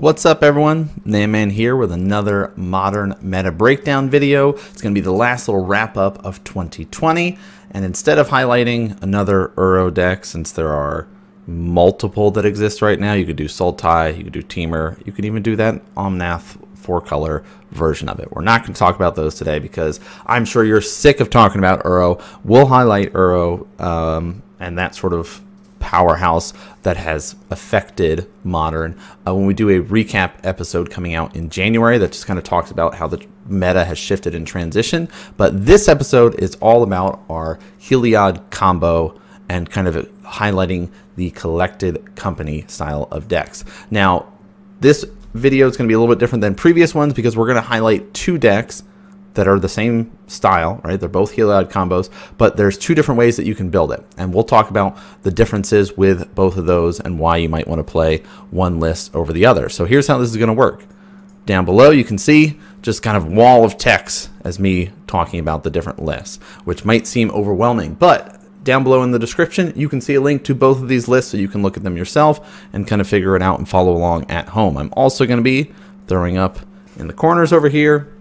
What's up everyone? Nanman here with another modern meta breakdown video. It's going to be the last little wrap up of 2020 and instead of highlighting another Uro deck since there are multiple that exist right now, you could do Sultai, you could do Temur, you could even do that Omnath four color version of it. We're not going to talk about those today because I'm sure you're sick of talking about Uro. We'll highlight Uro um, and that sort of powerhouse that has affected modern. Uh, when we do a recap episode coming out in January, that just kind of talks about how the meta has shifted in transition. But this episode is all about our Heliod combo and kind of highlighting the collected company style of decks. Now, this video is going to be a little bit different than previous ones because we're going to highlight two decks that are the same style, right? They're both Heliod combos, but there's two different ways that you can build it. And we'll talk about the differences with both of those and why you might want to play one list over the other. So here's how this is going to work. Down below, you can see just kind of wall of text as me talking about the different lists, which might seem overwhelming, but down below in the description, you can see a link to both of these lists so you can look at them yourself and kind of figure it out and follow along at home. I'm also going to be throwing up in the corners over here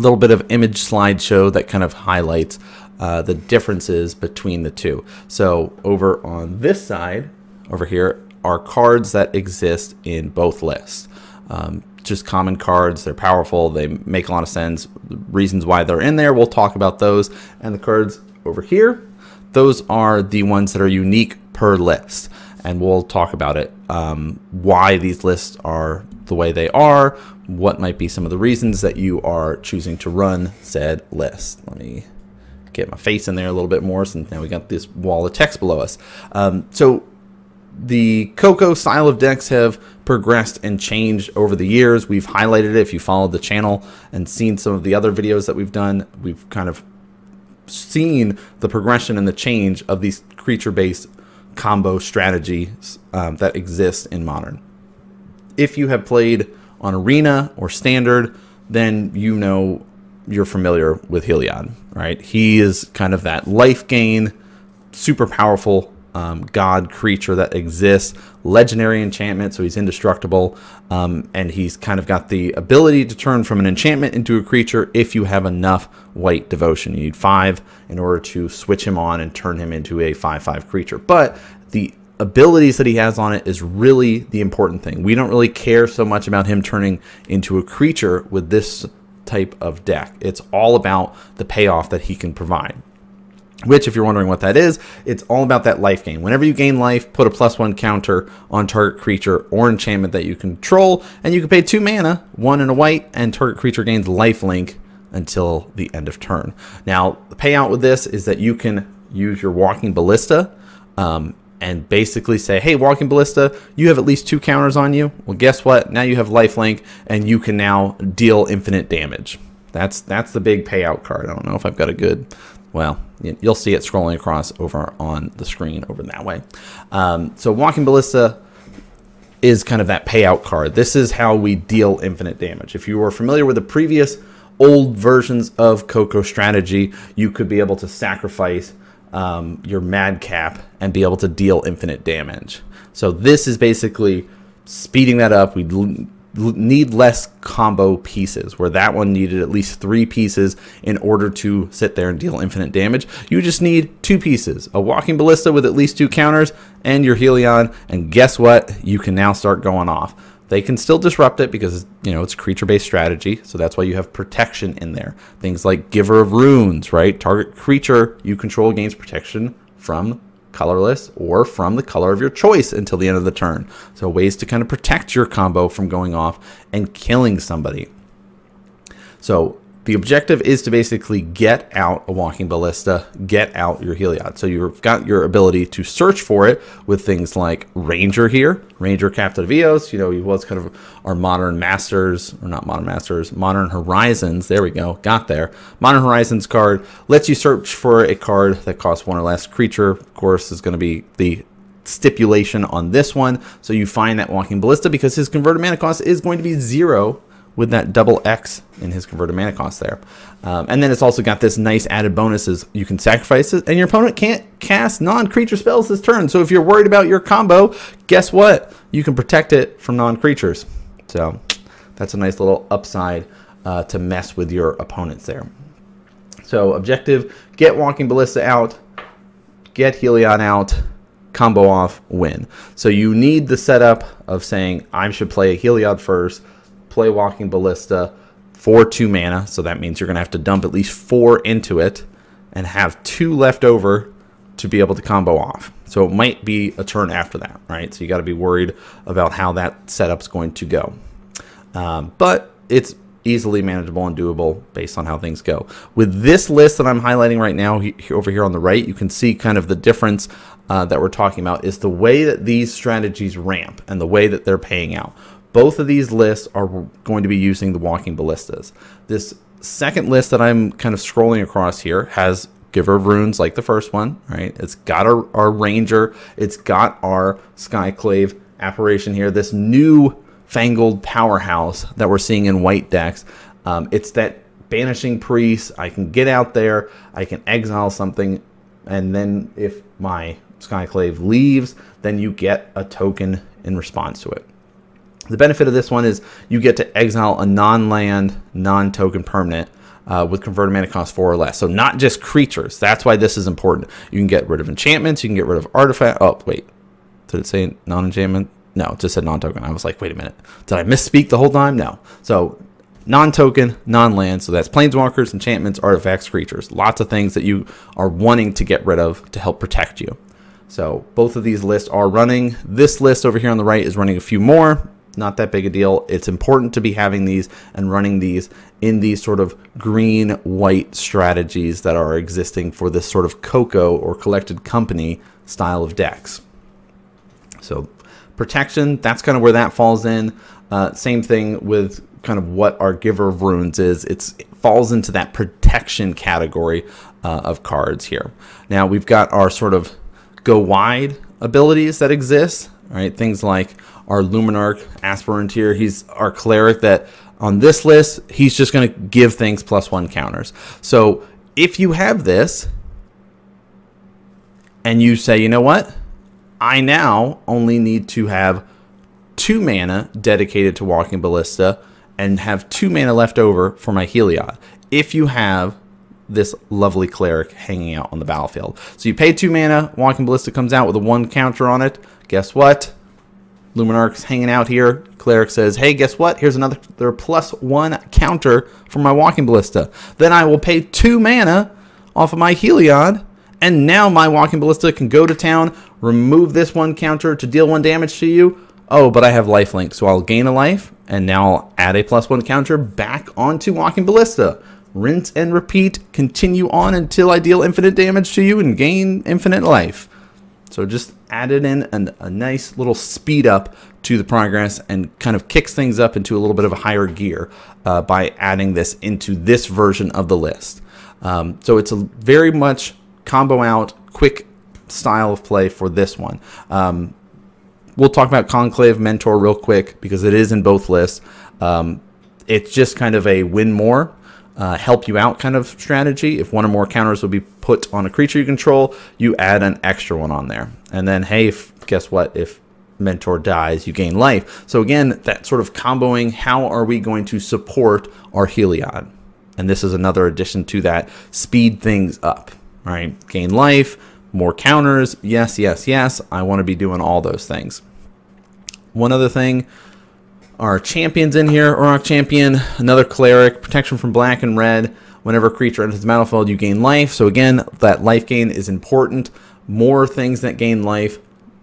little bit of image slideshow that kind of highlights uh, the differences between the two. So over on this side, over here, are cards that exist in both lists. Um, just common cards. They're powerful. They make a lot of sense. Reasons why they're in there, we'll talk about those. And the cards over here, those are the ones that are unique per list. And we'll talk about it, um, why these lists are the way they are, what might be some of the reasons that you are choosing to run said list. Let me get my face in there a little bit more since now we got this wall of text below us. Um, so the Coco style of decks have progressed and changed over the years. We've highlighted it if you followed the channel and seen some of the other videos that we've done. We've kind of seen the progression and the change of these creature-based combo strategies um, that exist in Modern. If you have played on Arena or Standard, then you know you're familiar with Heliod, right? He is kind of that life gain, super powerful um, god creature that exists, legendary enchantment, so he's indestructible, um, and he's kind of got the ability to turn from an enchantment into a creature if you have enough white devotion. You need five in order to switch him on and turn him into a 5-5 creature. But the abilities that he has on it is really the important thing. We don't really care so much about him turning into a creature with this type of deck. It's all about the payoff that he can provide. Which, if you're wondering what that is, it's all about that life gain. Whenever you gain life, put a plus one counter on target creature or enchantment that you control, and you can pay two mana, one in a white, and target creature gains life link until the end of turn. Now, the payout with this is that you can use your Walking Ballista um, and basically say, hey, Walking Ballista, you have at least two counters on you. Well, guess what? Now you have lifelink, and you can now deal infinite damage. That's that's the big payout card. I don't know if I've got a good, well, you'll see it scrolling across over on the screen over that way. Um, so Walking Ballista is kind of that payout card. This is how we deal infinite damage. If you were familiar with the previous old versions of Coco strategy, you could be able to sacrifice um, your Redcap and be able to deal infinite damage. So this is basically speeding that up. We need less combo pieces, where that one needed at least three pieces in order to sit there and deal infinite damage. You just need two pieces, a walking ballista with at least two counters, and your Heliod and guess what? You can now start going off. They can still disrupt it because you know it's creature-based strategy, so that's why you have protection in there. Things like Giver of Runes, right? Target creature you control gains protection from colorless or from the color of your choice until the end of the turn. So ways to kind of protect your combo from going off and killing somebody. So the objective is to basically get out a walking ballista, get out your Heliod. So you've got your ability to search for it with things like Ranger here, Ranger Captain Eos. You know, he was kind of our modern masters, or not modern masters, modern horizons. There we go, got there. Modern Horizons card lets you search for a card that costs one or less creature. Of course, is going to be the stipulation on this one. So you find that walking ballista because his converted mana cost is going to be zero with that double X in his converted mana cost there. Um, and then it's also got this nice added bonuses. You can sacrifice it, and your opponent can't cast non-creature spells this turn. So if you're worried about your combo, guess what? You can protect it from non-creatures. So that's a nice little upside uh, to mess with your opponents there. So objective, get Walking Ballista out, get Heliod out, combo off, win. So you need the setup of saying, I should play a Heliod first, play Walking Ballista for two mana. So that means you're going to have to dump at least four into it and have two left over to be able to combo off. So it might be a turn after that, right? So you got to be worried about how that setup's going to go. Um, but it's easily manageable and doable based on how things go. With this list that I'm highlighting right now he, over here on the right, you can see kind of the difference uh, that we're talking about is the way that these strategies ramp and the way that they're paying out. Both of these lists are going to be using the walking ballistas. This second list that I'm kind of scrolling across here has Giver of Runes like the first one, right? It's got our, our Ranger, it's got our Skyclave apparition here, this new fangled powerhouse that we're seeing in white decks. Um, it's that banishing priest. I can get out there, I can exile something, and then if my Skyclave leaves, then you get a token in response to it. The benefit of this one is you get to exile a non-land, non-token permanent uh, with converted mana cost four or less. So not just creatures. That's why this is important. You can get rid of enchantments. You can get rid of artifact. Oh wait, did it say non-enchantment? No, it just said non-token. I was like, wait a minute, did I misspeak the whole time? No. So non-token, non-land. So that's planeswalkers, enchantments, artifacts, creatures. Lots of things that you are wanting to get rid of to help protect you. So both of these lists are running. This list over here on the right is running a few more not that big a deal. It's important to be having these and running these in these sort of green white strategies that are existing for this sort of COCO or collected company style of decks. So protection, that's kind of where that falls in. Uh, same thing with kind of what our Giver of Runes is. It's, it falls into that protection category uh, of cards here. Now we've got our sort of go wide abilities that exist, right? Things like our Luminarch aspirant here. He's our cleric that on this list, he's just going to give things plus one counters. So if you have this and you say, you know what? I now only need to have two mana dedicated to Walking Ballista and have two mana left over for my Heliod. If you have this lovely cleric hanging out on the battlefield. So you pay two mana, Walking Ballista comes out with a one counter on it. Guess what? Luminarch's hanging out here. Cleric says, hey, guess what? Here's another plus one counter for my Walking Ballista. Then I will pay two mana off of my Heliod, and now my Walking Ballista can go to town, remove this one counter to deal one damage to you. Oh, but I have lifelink, so I'll gain a life, and now I'll add a plus one counter back onto Walking Ballista. Rinse and repeat, continue on until I deal infinite damage to you and gain infinite life. So just added in an, a nice little speed up to the progress and kind of kicks things up into a little bit of a higher gear uh, by adding this into this version of the list. Um, so it's a very much combo out, quick style of play for this one. Um, we'll talk about Conclave Mentor real quick because it is in both lists. Um, it's just kind of a win more uh, help you out kind of strategy. If one or more counters will be put on a creature you control, you add an extra one on there. And then, hey, if, guess what? If mentor dies, you gain life. So again, that sort of comboing, how are we going to support our Heliod? And this is another addition to that. Speed things up, right? Gain life, more counters. Yes, yes, yes. I want to be doing all those things. One other thing our champions in here. Auriok Champion, another cleric, protection from black and red. Whenever a creature enters the battlefield, you gain life. So again, that life gain is important. More things that gain life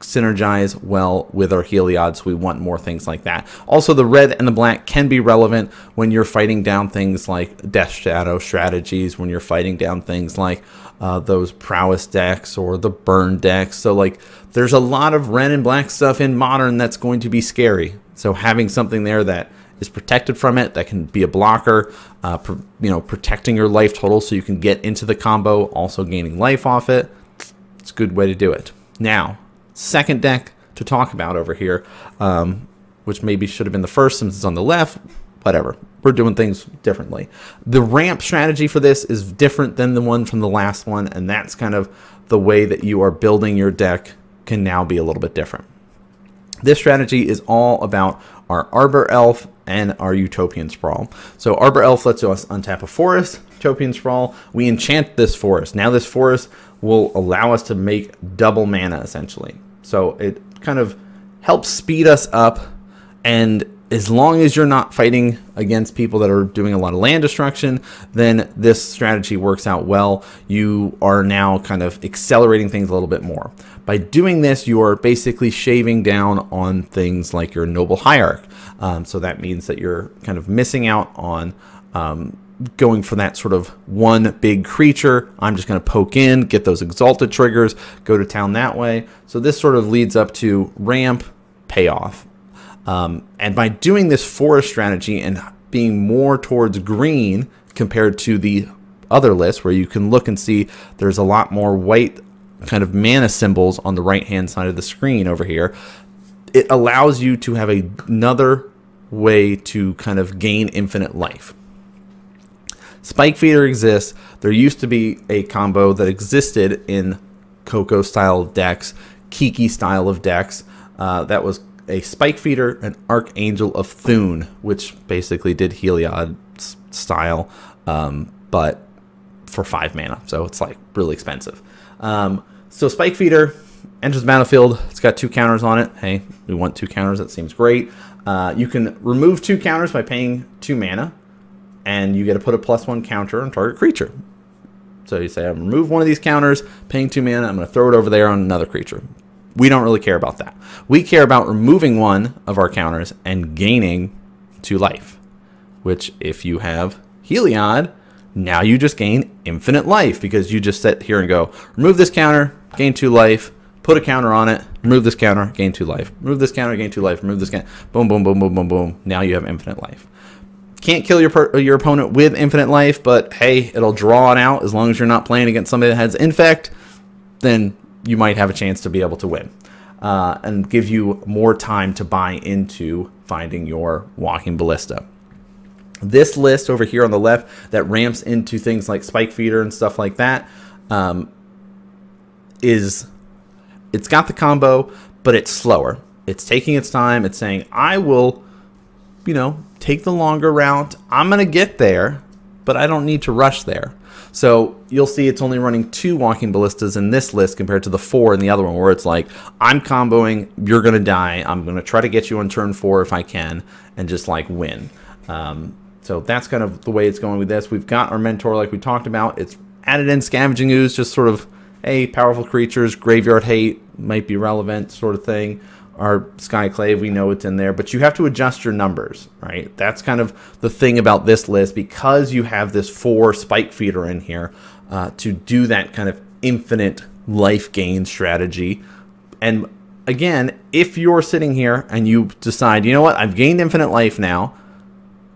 synergize well with our Heliod, so we want more things like that. Also, the red and the black can be relevant when you're fighting down things like Death Shadow strategies, when you're fighting down things like uh, those prowess decks or the burn decks. So, like, there's a lot of red and black stuff in modern that's going to be scary. So having something there that is protected from it, that can be a blocker, uh, you know, protecting your life total so you can get into the combo, also gaining life off it. It's a good way to do it. Now, second deck to talk about over here, um, which maybe should have been the first since it's on the left. Whatever. We're doing things differently. The ramp strategy for this is different than the one from the last one, and that's kind of the way that you are building your deck can now be a little bit different. This strategy is all about our Arbor Elf, and our Utopian Sprawl. So Arbor Elf lets us untap a forest. Utopian Sprawl, we enchant this forest. Now this forest will allow us to make double mana essentially. So it kind of helps speed us up and as long as you're not fighting against people that are doing a lot of land destruction, then this strategy works out well. You are now kind of accelerating things a little bit more. By doing this, you are basically shaving down on things like your noble hierarch. Um, so that means that you're kind of missing out on um, going for that sort of one big creature. I'm just going to poke in, get those exalted triggers, go to town that way. So this sort of leads up to ramp payoff. Um, and by doing this forest strategy and being more towards green compared to the other list where you can look and see there's a lot more white kind of mana symbols on the right hand side of the screen over here, it allows you to have another way to kind of gain infinite life. Spike Feeder exists. There used to be a combo that existed in Coco style decks, Kiki style of decks. Uh, that was a Spike Feeder, an Archangel of Thune, which basically did Heliod style, um, but for five mana. So it's like really expensive. Um, so Spike Feeder enters the battlefield. It's got two counters on it. Hey, we want two counters. That seems great. Uh, you can remove two counters by paying two mana and you get to put a plus one counter on target creature. So you say, I'm remove one of these counters, paying two mana, I'm going to throw it over there on another creature. We don't really care about that. We care about removing one of our counters and gaining two life, which if you have Heliod, now you just gain infinite life because you just sit here and go, remove this counter, gain two life, put a counter on it, remove this counter, gain two life, remove this counter, gain two life, remove this counter, boom, boom, boom, boom, boom, boom. Now you have infinite life. Can't kill your your opponent with infinite life, but hey, it'll draw it out as long as you're not playing against somebody that has infect. Then you might have a chance to be able to win, uh, and give you more time to buy into finding your walking ballista. This list over here on the left that ramps into things like spike feeder and stuff like that um, is it's got the combo, but it's slower. It's taking its time. It's saying I will, you know, take the longer route. I'm going to get there, but I don't need to rush there. So you'll see it's only running two walking ballistas in this list compared to the four in the other one, where it's like, I'm comboing, you're going to die. I'm going to try to get you on turn four if I can, and just like win. Um, so that's kind of the way it's going with this. We've got our mentor, like we talked about. It's added in scavenging ooze, just sort of, hey, powerful creatures, graveyard hate might be relevant sort of thing our Skyclave, we know it's in there, but you have to adjust your numbers, right? That's kind of the thing about this list because you have this four spike feeder in here uh, to do that kind of infinite life gain strategy. And again, if you're sitting here and you decide, you know what, I've gained infinite life now,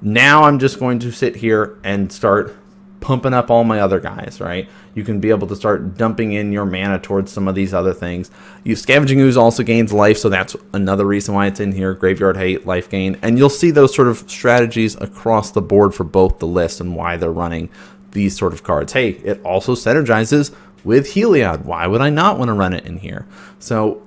now I'm just going to sit here and start pumping up all my other guys, right? You can be able to start dumping in your mana towards some of these other things. You Scavenging Ooze also gains life, so that's another reason why it's in here. Graveyard Hate, life gain. And you'll see those sort of strategies across the board for both the list and why they're running these sort of cards. Hey, it also synergizes with Heliod. Why would I not want to run it in here? So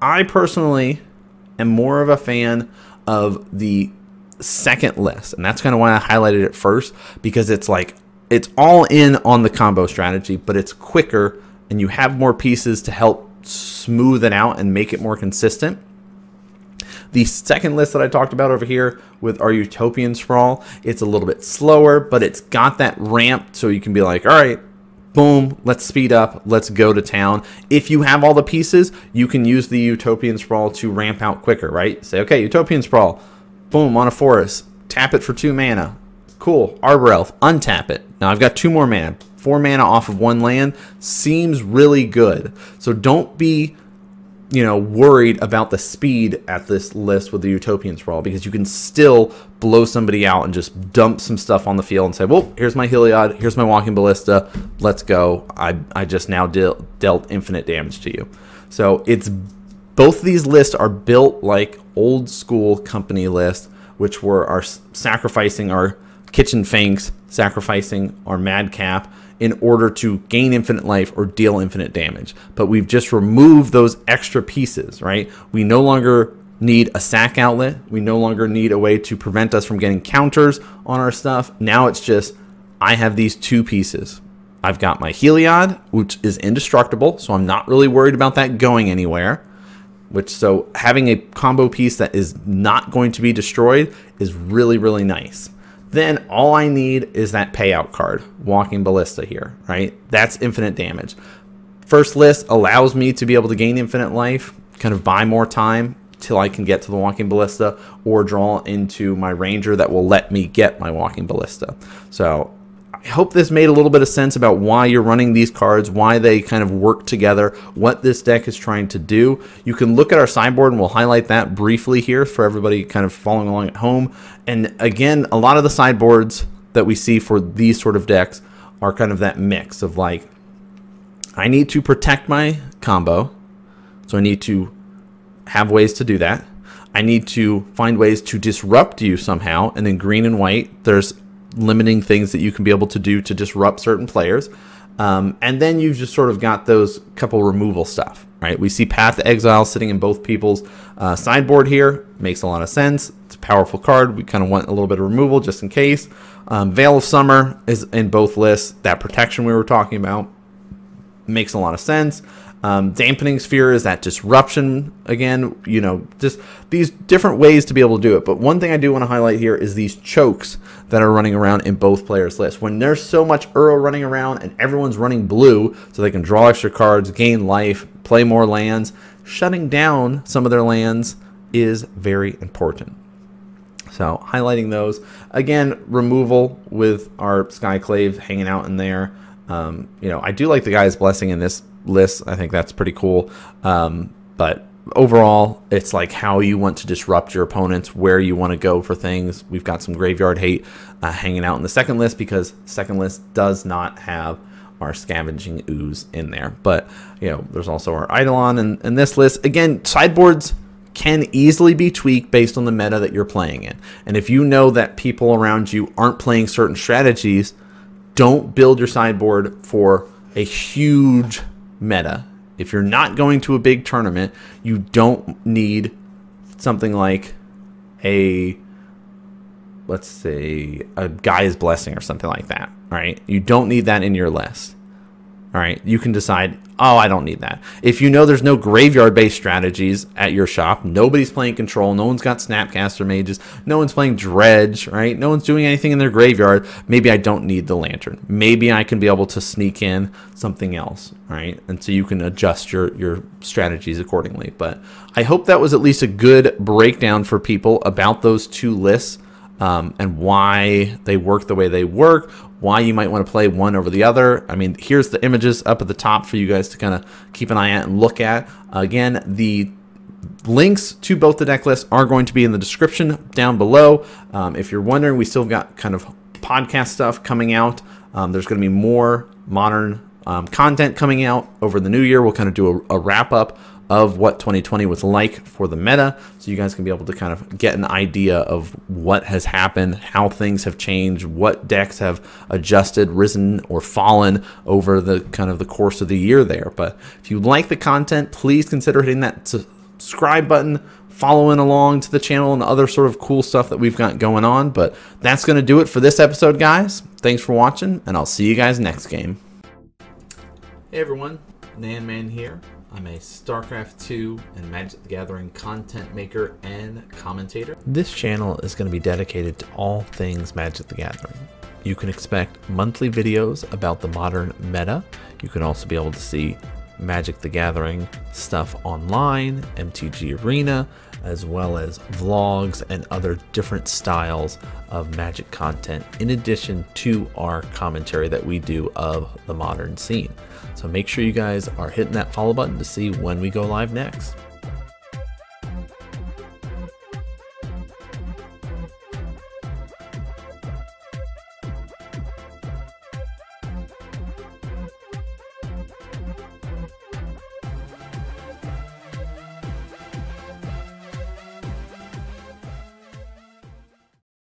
I personally am more of a fan of the second list. And that's kind of why I highlighted it first because it's like it's all in on the combo strategy, but it's quicker and you have more pieces to help smooth it out and make it more consistent. The second list that I talked about over here with our Utopian Sprawl, it's a little bit slower, but it's got that ramp so you can be like, all right, boom, let's speed up, let's go to town. If you have all the pieces, you can use the Utopian Sprawl to ramp out quicker, right? Say, okay, Utopian Sprawl, boom, on a forest, tap it for two mana, Cool. Arbor Elf. Untap it. Now I've got two more mana. Four mana off of one land seems really good. So don't be, you know, worried about the speed at this list with the Utopian Sprawl because you can still blow somebody out and just dump some stuff on the field and say, well, here's my Heliod, here's my Walking Ballista, let's go. I, I just now dealt infinite damage to you. So it's both of these lists are built like old school company list, which were our sacrificing our Kitchen Finks, sacrificing our Redcap in order to gain infinite life or deal infinite damage. But we've just removed those extra pieces, right? We no longer need a sack outlet. We no longer need a way to prevent us from getting counters on our stuff. Now it's just, I have these two pieces. I've got my Heliod, which is indestructible, so I'm not really worried about that going anywhere. Which so having a combo piece that is not going to be destroyed is really, really nice. Then all I need is that payout card, Walking Ballista here, right? That's infinite damage. First list allows me to be able to gain infinite life, kind of buy more time till I can get to the Walking Ballista or draw into my Ranger that will let me get my Walking Ballista. So hope this made a little bit of sense about why you're running these cards, why they kind of work together, what this deck is trying to do. You can look at our sideboard and we'll highlight that briefly here for everybody kind of following along at home. And again, a lot of the sideboards that we see for these sort of decks are kind of that mix of like, I need to protect my combo, so I need to have ways to do that. I need to find ways to disrupt you somehow, and then green and white, there's limiting things that you can be able to do to disrupt certain players. Um, and then you've just sort of got those couple removal stuff, right? We see Path to Exile sitting in both people's uh, sideboard here. Makes a lot of sense. It's a powerful card. We kind of want a little bit of removal just in case. Um, Veil of Summer is in both lists. That protection we were talking about makes a lot of sense. Um, dampening sphere is that disruption again, you know, just these different ways to be able to do it. But one thing I do want to highlight here is these chokes that are running around in both players' lists. When there's so much Uro running around and everyone's running blue so they can draw extra cards, gain life, play more lands, shutting down some of their lands is very important. So highlighting those. Again, removal with our Skyclave hanging out in there. Um, you know, I do like the Gaea's Blessing in this list. I think that's pretty cool. Um, but overall, it's like how you want to disrupt your opponents, where you want to go for things. We've got some graveyard hate uh, hanging out in the second list because second list does not have our scavenging ooze in there. But you know, there's also our Eidolon and in, in this list. Again, sideboards can easily be tweaked based on the meta that you're playing in. And if you know that people around you aren't playing certain strategies, don't build your sideboard for a huge meta. If you're not going to a big tournament, you don't need something like a let's say a Gaea's blessing or something like that, right? You don't need that in your list. All right, you can decide, oh, I don't need that. If you know there's no graveyard based strategies at your shop, nobody's playing control, no one's got Snapcaster mages, no one's playing dredge, right? No one's doing anything in their graveyard. Maybe I don't need the lantern. Maybe I can be able to sneak in something else, right? And so you can adjust your, your strategies accordingly. But I hope that was at least a good breakdown for people about those two lists. Um, and why they work the way they work, why you might want to play one over the other. I mean, here's the images up at the top for you guys to kind of keep an eye out and look at. Again, the links to both the deck lists are going to be in the description down below. Um, if you're wondering, we still got kind of podcast stuff coming out. Um, there's going to be more modern um, content coming out over the new year. We'll kind of do a, a wrap up of what 2020 was like for the meta. So you guys can be able to kind of get an idea of what has happened how things have changed what decks have adjusted risen or fallen over the kind of the course of the year there. But if you like the content please consider hitting that subscribe button following along to the channel and other sort of cool stuff that we've got going on. But that's going to do it for this episode guys. Thanks for watching and i'll see you guys next game. Hey everyone. Nanman here I'm a StarCraft 2 and Magic the Gathering content maker and commentator. This channel is going to be dedicated to all things Magic the Gathering. You can expect monthly videos about the modern meta. You can also be able to see Magic the Gathering stuff online, MTG Arena, as well as vlogs and other different styles of Magic content, in addition to our commentary that we do of the modern scene. So make sure you guys are hitting that follow button to see when we go live next.